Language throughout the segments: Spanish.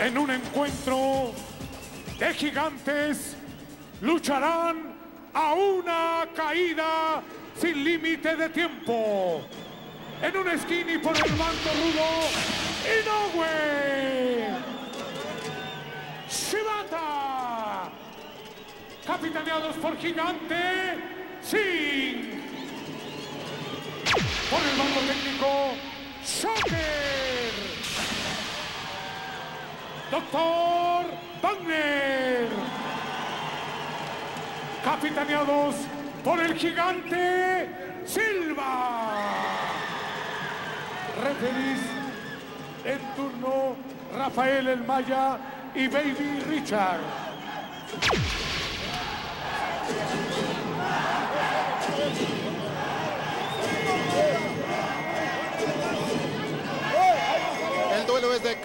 En un encuentro de gigantes lucharán a una caída sin límite de tiempo. En un skinny por el bando rudo, Inoue. Shibata. Capitaneados por Gigante, Singh. Por el bando técnico, Shocker. Doctor Wagner. Capitaneados por el gigante Silva. Referís en turno Rafael El Maya y Baby Richard.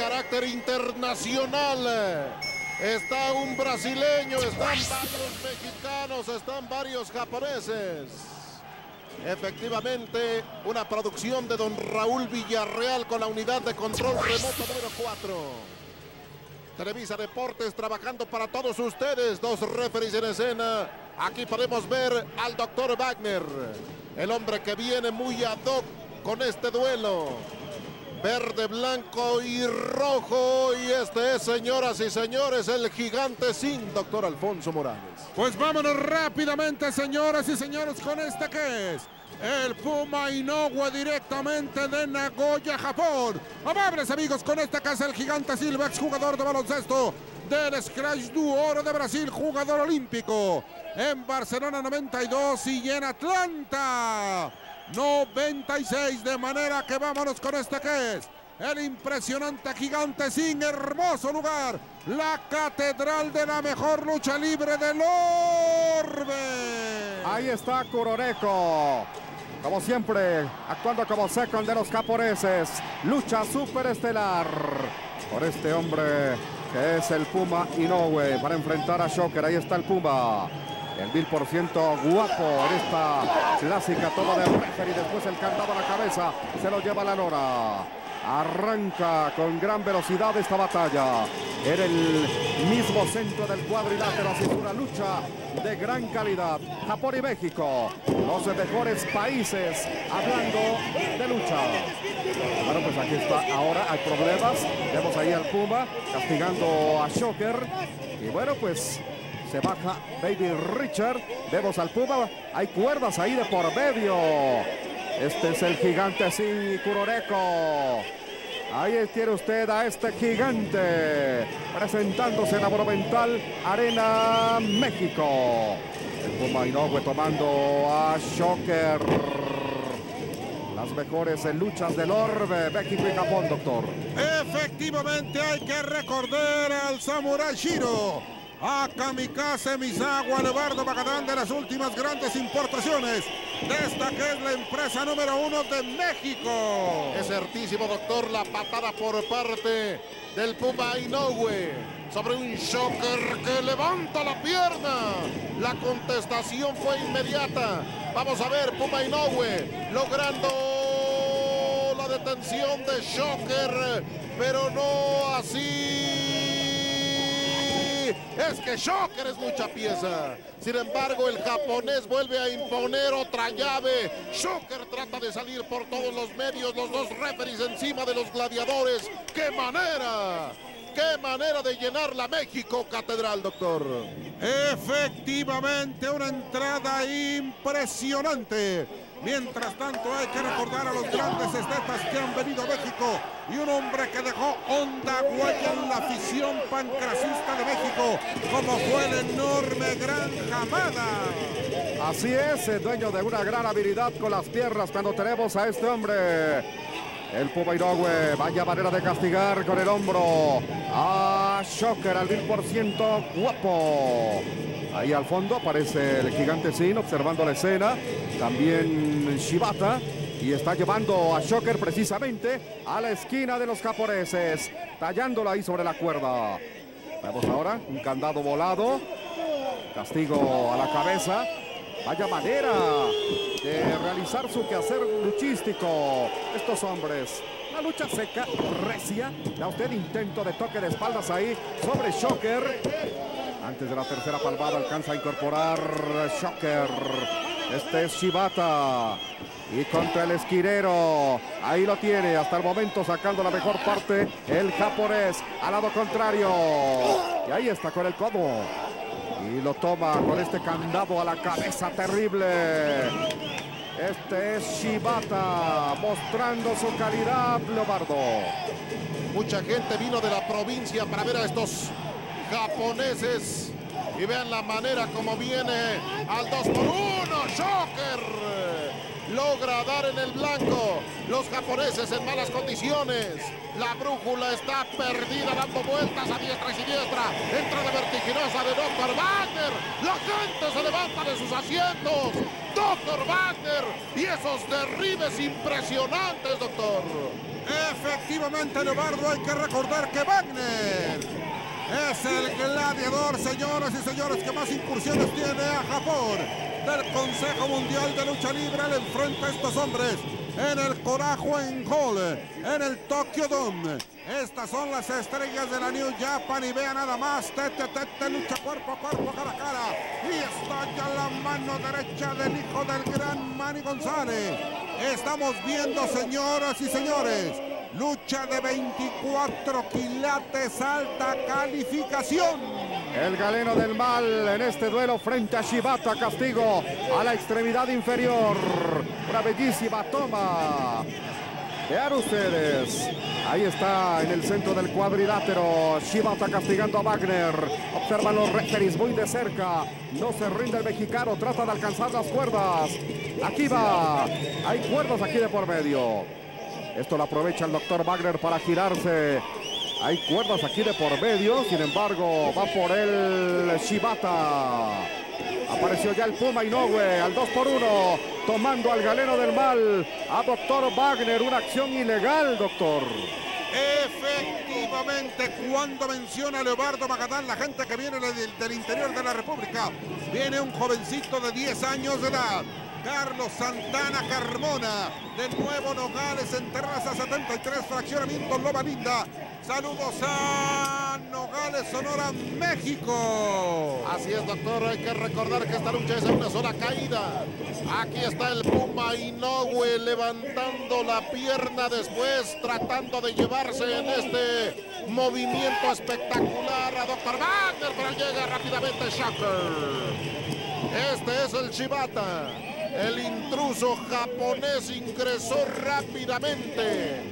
Carácter internacional. Está un brasileño, están varios mexicanos, están varios japoneses. Efectivamente, una producción de don Raúl Villarreal con la unidad de control remoto número 4. Televisa Deportes trabajando para todos ustedes, dos referees en escena. Aquí podemos ver al doctor Wagner, el hombre que viene muy ad hoc con este duelo. Verde, blanco y rojo. Y este es, señoras y señores, el gigante sin doctor Alfonso Morales. Pues vámonos rápidamente, señoras y señores, con este que es el Puma Inoue directamente de Nagoya, Japón. Amables amigos, con esta casa el gigante Silva, exjugador de baloncesto del Scratch Du Oro de Brasil, jugador olímpico en Barcelona 92 y en Atlanta 96. De manera que vámonos con este que es el impresionante gigante sin hermoso lugar, la catedral de la mejor lucha libre del orbe. Ahí está Kuroneko. Como siempre, actuando como second de los japoneses. Lucha superestelar por este hombre que es el Puma Inoue para enfrentar a Shocker. Ahí está el Puma. El mil por ciento guapo en esta clásica toma de referee. Después el candado a la cabeza. Se lo lleva la Nora. Arranca con gran velocidad esta batalla. En el mismo centro del cuadrilátero. Así una lucha de gran calidad. Japón y México, los mejores países hablando de lucha. Bueno, pues aquí está. Ahora hay problemas. Vemos ahí al Puma castigando a Shocker. Y bueno, pues se baja Baby Richard. Vemos al Puma. Hay cuerdas ahí de por medio. Este es el gigante sin Kuroneko. Ahí tiene usted a este gigante presentándose en la Monumental Arena México. El Puma Inoue tomando a Shocker. Las mejores luchas del orbe, México y Japón, doctor. Efectivamente hay que recordar al Samurai Shiro, a Kamikaze Misawa, Levardo Magadán de las últimas grandes importaciones de esta que es la empresa número uno de México. Es certísimo, doctor, la patada por parte del Puma Inoue sobre un shocker que levanta la pierna. La contestación fue inmediata. Vamos a ver, Puma Inoue logrando la detención de shocker, pero no así. Es que Shocker es mucha pieza. Sin embargo, el japonés vuelve a imponer otra llave. Shocker trata de salir por todos los medios, los dos referees encima de los gladiadores. ¡Qué manera! ¡Qué manera de llenar la México Catedral, doctor! Efectivamente, una entrada impresionante. Mientras tanto, hay que recordar a los grandes estetas que han venido a México y un hombre que dejó honda huella la afición pancrasista de México, como fue el enorme Gran Jamada. Así es, el dueño de una gran habilidad con las piernas cuando tenemos a este hombre. El Puma Inoue, vaya manera de castigar con el hombro a Shocker al mil por ciento guapo. Ahí al fondo aparece el gigante Sin observando la escena. También Shibata. Y está llevando a Shocker precisamente a la esquina de los japoneses. Tallándolo ahí sobre la cuerda. Vemos ahora un candado volado. Castigo a la cabeza. Vaya manera de realizar su quehacer luchístico. Estos hombres La lucha seca, recia. Da usted intento de toque de espaldas ahí sobre Shocker. Antes de la tercera palmada alcanza a incorporar Shocker. Este es Shibata. Y contra el esquirero. Ahí lo tiene. Hasta el momento sacando la mejor parte. El japonés. Al lado contrario. Y ahí está con el codo. Y lo toma con este candado a la cabeza terrible. Este es Shibata mostrando su calidad, Leobardo. Mucha gente vino de la provincia para ver a estos japoneses. Y vean la manera como viene al 2 por 1. Shocker logra dar en el blanco. Los japoneses en malas condiciones. La brújula está perdida dando vueltas a diestra y siniestra. Entrada vertiginosa de Dr. Wagner. La gente se levanta de sus asientos. Dr. Wagner y esos derribes impresionantes, doctor. Efectivamente, Leobardo, hay que recordar que Wagner es el gladiador, señoras y señores, que más incursiones tiene a Japón del Consejo Mundial de Lucha Libre. Le enfrenta a estos hombres en el en Hall, en el Tokyo Dome. Estas son las estrellas de la New Japan y vea nada más, tete, tete, lucha cuerpo a cuerpo, cara a cara. Y está ya la mano derecha del hijo del gran Manny González. Estamos viendo, señoras y señores, Lucha de 24 quilates, alta calificación. El galeno del mal en este duelo frente a Shibata, castigo a la extremidad inferior. Una bellísima toma. Vean ustedes, ahí está en el centro del cuadrilátero, Shibata castigando a Wagner. Observan los referees muy de cerca. No se rinde el mexicano, trata de alcanzar las cuerdas. Aquí va, hay cuerdas aquí de por medio. Esto lo aprovecha el doctor Wagner para girarse. Hay cuerdas aquí de por medio, sin embargo, va por el Shibata. Apareció ya el Puma Inoue al 2 por 1, tomando al galeno del mal a doctor Wagner. Una acción ilegal, doctor. Efectivamente, cuando menciona Leobardo Magadán, la gente que viene del, del interior de la República, viene un jovencito de 10 años de edad Carlos Santana Carmona. De nuevo Nogales en Terraza 73, fraccionamiento Loba Linda. Saludos a Nogales, Sonora, México. Así es, doctor. Hay que recordar que esta lucha es una sola caída. Aquí está el Puma Inoue levantando la pierna después, tratando de llevarse en este movimiento espectacular a Dr. Wagner, pero llega rápidamente Shocker. Este es el Chibata. El intruso japonés ingresó rápidamente.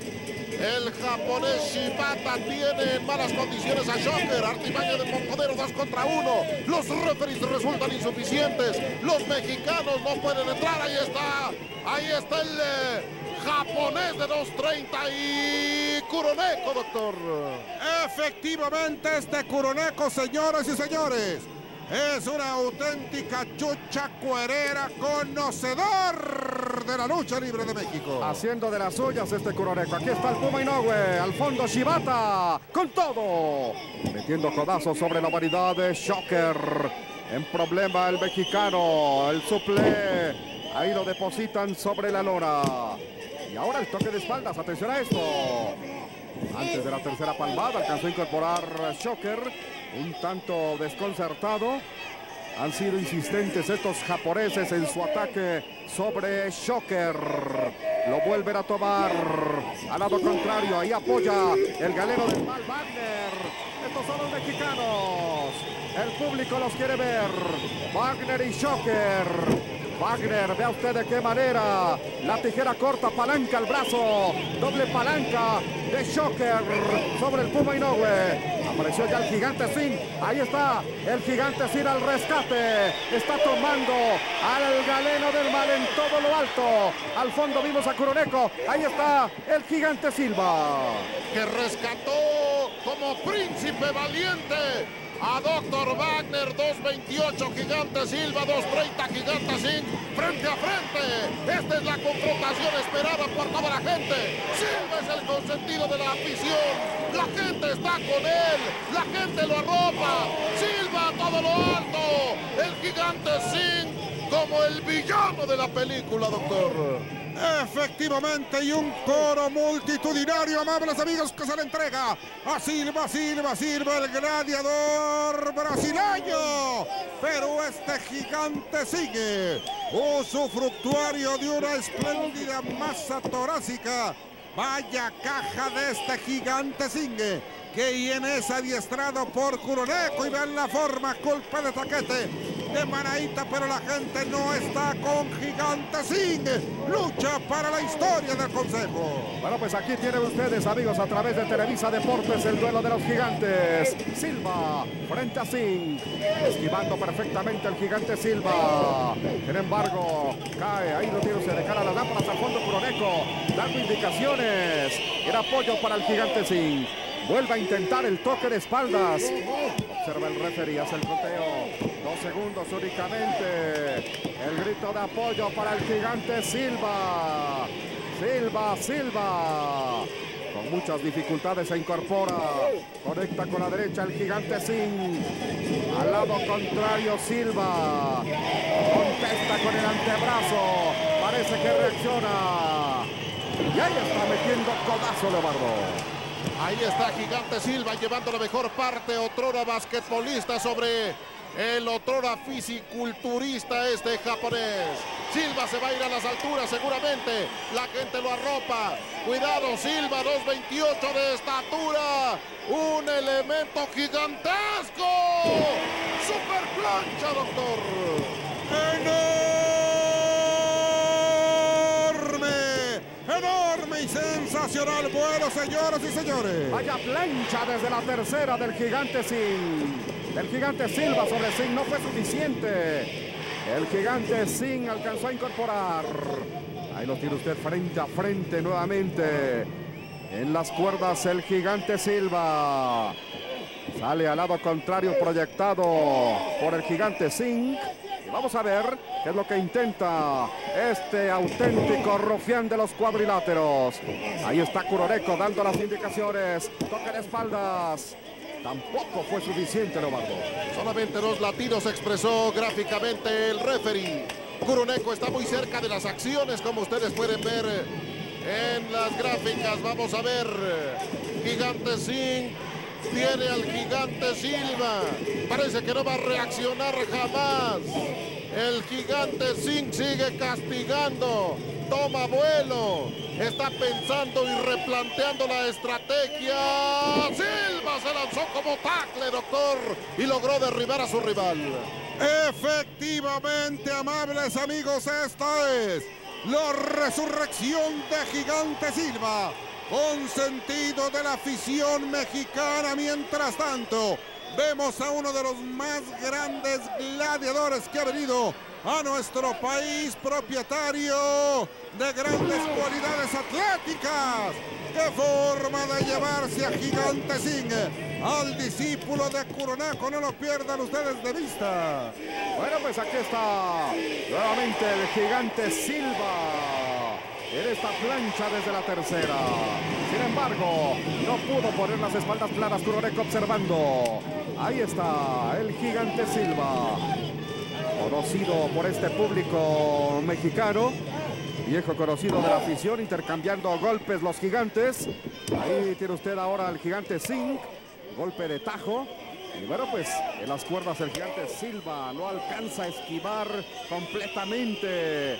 El japonés Shibata tiene en malas condiciones a Shocker. Artimaña de Monconero 2 contra 1. Los referees resultan insuficientes. Los mexicanos no pueden entrar. Ahí está. Ahí está el eh, japonés de 2.30 y Kuroneko, doctor. Efectivamente, este Kuroneko, señoras y señores. Es una auténtica chucha cuerera conocedor de la lucha libre de México. Haciendo de las suyas este Kuroneko. Aquí está el Puma Inoue. Al fondo Shibata. Con todo. Metiendo codazos sobre la variedad de Shocker. En problema el mexicano. El suple. Ahí lo depositan sobre la lona. Y ahora el toque de espaldas. Atención a esto. Antes de la tercera palmada alcanzó a incorporar Shocker. Un tanto desconcertado. Han sido insistentes estos japoneses en su ataque sobre Shocker. Lo vuelven a tomar. Al lado contrario, ahí apoya el galero del mal Wagner. Estos son los mexicanos. El público los quiere ver. Wagner y Shocker. Wagner, vea usted de qué manera. La tijera corta, palanca al brazo. Doble palanca de Shocker sobre el Puma Inoue. Apareció ya el gigante Sin. Ahí está el gigante Sin al rescate. Está tomando al galeno del mal en todo lo alto. Al fondo vimos a Kuroneko. Ahí está el gigante Silva. Que rescató como príncipe valiente a Doctor Wagner, 2.28 Gigante Silva, 2.30 Gigante Sin, frente a frente. Esta es la confrontación esperada por toda la gente. Silva es el consentido de la afición. La gente está con él, la gente lo arropa. Silva a todo lo alto. El Gigante Sin como el villano de la película, doctor. Efectivamente, y un coro multitudinario, amables amigos, que se le entrega a Silva, Silva, Silva, el gladiador brasileño. Pero este gigante sigue usufructuario de una espléndida masa torácica. Vaya caja de este gigante sigue que viene es adiestrado por Curoneco y ven la forma, culpa de taquete de Manaíta, pero la gente no está con Gigante Sing. Lucha para la historia del Consejo. Bueno, pues aquí tienen ustedes, amigos, a través de Televisa Deportes, el duelo de los gigantes. Silva frente a Singh, esquivando perfectamente el gigante Silva. Sin embargo, cae, ahí lo tiene usted de cara a las lámparas al fondo Curoneco, dando indicaciones. Era apoyo para el gigante Singh. Vuelve a intentar el toque de espaldas. Observa el referee, hace el conteo. Dos segundos únicamente. El grito de apoyo para el gigante Silva. Silva, Silva. Con muchas dificultades se incorpora. Conecta con la derecha el gigante Sin. Al lado contrario Silva. Contesta con el antebrazo. Parece que reacciona. Y ahí está metiendo codazo Leobardo. Ahí está Gigante Silva llevando la mejor parte. Otrora basquetbolista sobre el otrora fisiculturista este japonés. Silva se va a ir a las alturas seguramente. La gente lo arropa. Cuidado Silva, 2.28 de estatura. Un elemento gigantesco. Super plancha, doctor. Vuelo, señoras y señores. Vaya plancha desde la tercera del gigante Sin. El gigante Silva sobre Sin no fue suficiente. El gigante Sin alcanzó a incorporar. Ahí lo tiene usted frente a frente nuevamente. En las cuerdas el gigante Silva. Sale al lado contrario proyectado por el gigante Zinc. Vamos a ver qué es lo que intenta este auténtico rufián de los cuadriláteros. Ahí está Curoreco dando las indicaciones. Toca de espaldas. Tampoco fue suficiente, Lobardo. Solamente dos latidos expresó gráficamente el referee. Curoneco está muy cerca de las acciones, como ustedes pueden ver en las gráficas. Vamos a ver. Gigante Zinc tiene al gigante Silva. Parece que no va a reaccionar jamás. El gigante Zinc sigue castigando. Toma vuelo. Está pensando y replanteando la estrategia. Silva se lanzó como tackle, doctor. Y logró derribar a su rival. Efectivamente, amables amigos, esta es la resurrección de Gigante Silva sentido de la afición mexicana. Mientras tanto, vemos a uno de los más grandes gladiadores que ha venido a nuestro país, propietario de grandes cualidades atléticas. ¡Qué forma de llevarse a Gigante Singh! Al discípulo de Curonaco, no lo pierdan ustedes de vista. Bueno, pues aquí está nuevamente el Gigante Silva en esta plancha desde la tercera. Sin embargo, no pudo poner las espaldas planas Curoneco observando. Ahí está el gigante Silva. Conocido por este público mexicano. Viejo conocido de la afición, intercambiando golpes los gigantes. Ahí tiene usted ahora al gigante Zinc. Golpe de tajo. Y bueno, pues en las cuerdas el gigante Silva no alcanza a esquivar completamente.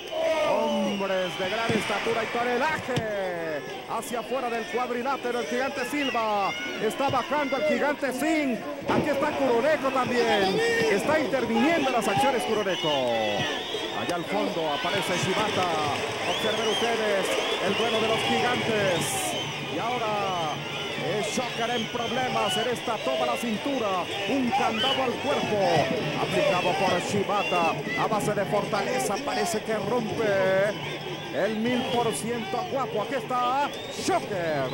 Hombres de gran estatura y tonelaje. Hacia afuera del cuadrilátero el gigante Silva. Está bajando el gigante Zinc. Aquí está Curoneco también. Está interviniendo en las acciones Curoneco. Allá al fondo aparece Shibata. Observen ustedes el duelo de los gigantes. Y ahora Shocker en problemas en esta toma la cintura. Un candado al cuerpo. Aplicado por Shibata. A base de fortaleza parece que rompe. El mil por ciento guapo. Aquí está Shocker.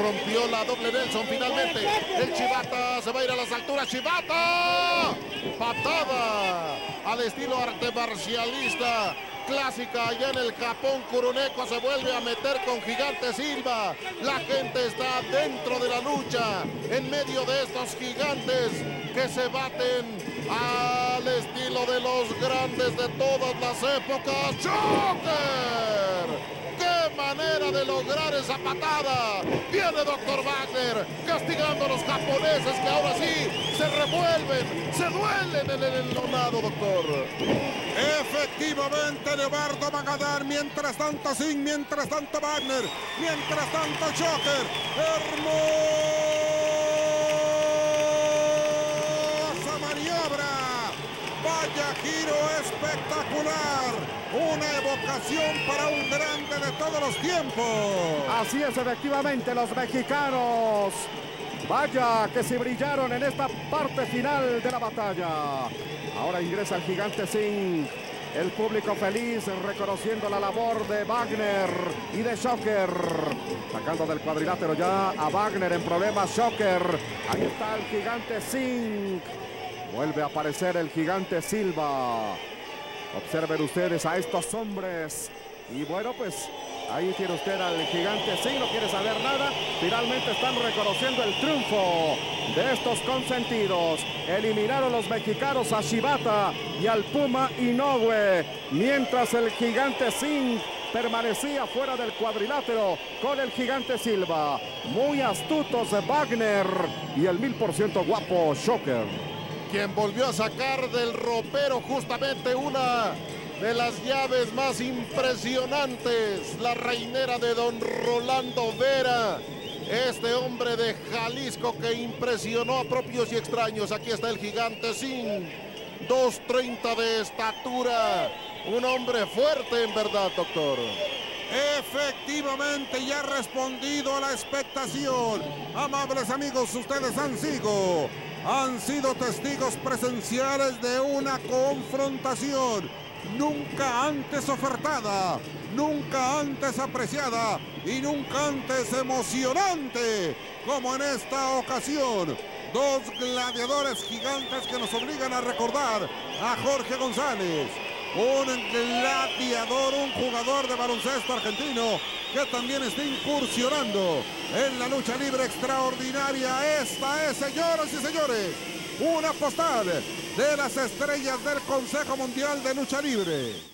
Rompió la doble Nelson finalmente. El Chivata se va a ir a las alturas. Chivata. Patada al estilo arte marcialista clásica allá en el Japón. Curuneco se vuelve a meter con Gigante Silva. La gente está dentro de la lucha en medio de estos gigantes que se baten al estilo de los grandes de todas las épocas. ¡Joker! ¡Qué manera de lograr esa patada! Viene Dr. Wagner castigando a los japoneses que ahora sí se revuelven, se duelen en el enlonado, doctor. Efectivamente, Leobardo Magadán. Mientras tanto, Sin, mientras tanto, Wagner. Mientras tanto, Joker. Hermosa maniobra. Vaya giro espectacular. Una evocación para un grande de todos los tiempos. Así es, efectivamente, los mexicanos. Vaya que se brillaron en esta parte final de la batalla. Ahora ingresa el gigante Singh. El público feliz reconociendo la labor de Wagner y de Shocker. Sacando del cuadrilátero ya a Wagner en problemas Shocker. Ahí está el gigante Singh. Vuelve a aparecer el gigante Silva. Observen ustedes a estos hombres. Y bueno, pues ahí tiene usted al gigante sí, no quiere saber nada. Finalmente están reconociendo el triunfo de estos consentidos. Eliminaron los mexicanos a Shibata y al Puma Inoue. Mientras el gigante Singh permanecía fuera del cuadrilátero con el gigante Silva. Muy astutos Wagner y el mil por ciento guapo Shocker quien volvió a sacar del ropero justamente una de las llaves más impresionantes, la reinera de don Rolando Vera. Este hombre de Jalisco que impresionó a propios y extraños. Aquí está el gigante sin 2.30 de estatura. Un hombre fuerte en verdad, doctor. Efectivamente, ya ha respondido a la expectación. Amables amigos, ustedes han sido han sido testigos presenciales de una confrontación nunca antes ofertada, nunca antes apreciada y nunca antes emocionante como en esta ocasión. Dos gladiadores gigantes que nos obligan a recordar a Jorge González, un gladiador, un jugador de baloncesto argentino que también está incursionando en la lucha libre extraordinaria. Esta es, señoras y señores, una postal de las estrellas del Consejo Mundial de Lucha Libre.